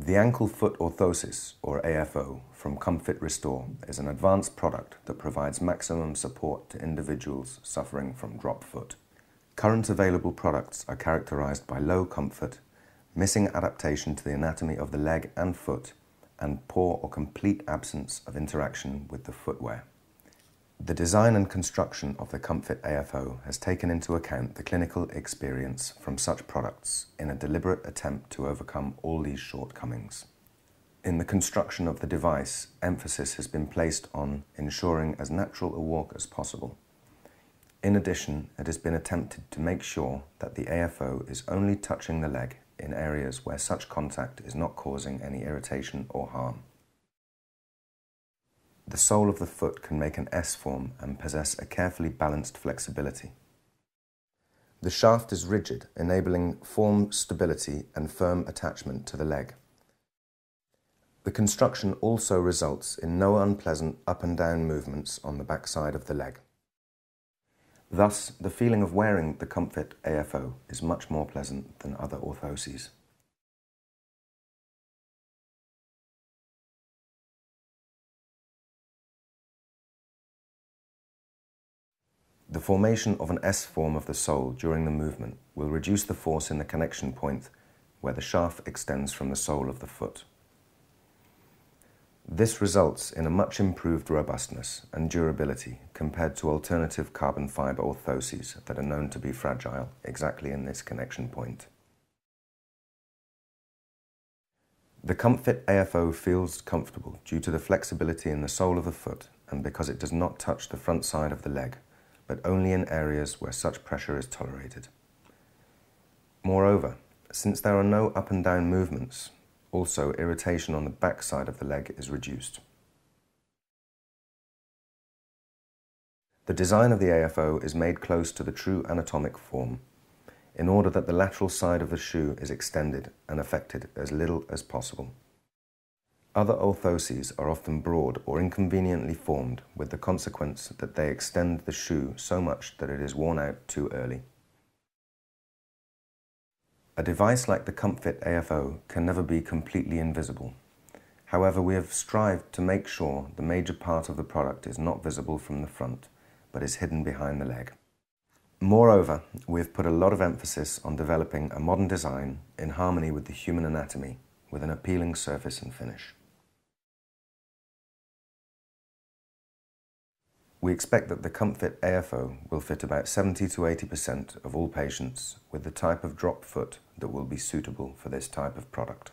The ankle foot orthosis, or AFO, from Comfit Restore is an advanced product that provides maximum support to individuals suffering from drop foot. Current available products are characterized by low comfort, missing adaptation to the anatomy of the leg and foot, and poor or complete absence of interaction with the footwear. The design and construction of the Comfit AFO has taken into account the clinical experience from such products in a deliberate attempt to overcome all these shortcomings. In the construction of the device, emphasis has been placed on ensuring as natural a walk as possible. In addition, it has been attempted to make sure that the AFO is only touching the leg in areas where such contact is not causing any irritation or harm. The sole of the foot can make an S form and possess a carefully balanced flexibility. The shaft is rigid, enabling form stability and firm attachment to the leg. The construction also results in no unpleasant up and down movements on the backside of the leg. Thus, the feeling of wearing the Comfit AFO is much more pleasant than other orthoses. The formation of an S form of the sole during the movement will reduce the force in the connection point where the shaft extends from the sole of the foot. This results in a much improved robustness and durability compared to alternative carbon fiber orthoses that are known to be fragile exactly in this connection point. The Comfit AFO feels comfortable due to the flexibility in the sole of the foot and because it does not touch the front side of the leg but only in areas where such pressure is tolerated. Moreover, since there are no up and down movements, also irritation on the back side of the leg is reduced. The design of the AFO is made close to the true anatomic form in order that the lateral side of the shoe is extended and affected as little as possible. Other orthoses are often broad or inconveniently formed with the consequence that they extend the shoe so much that it is worn out too early. A device like the Comfit AFO can never be completely invisible. However, we have strived to make sure the major part of the product is not visible from the front, but is hidden behind the leg. Moreover, we have put a lot of emphasis on developing a modern design in harmony with the human anatomy with an appealing surface and finish. We expect that the Comfit AFO will fit about 70 to 80% of all patients with the type of drop foot that will be suitable for this type of product.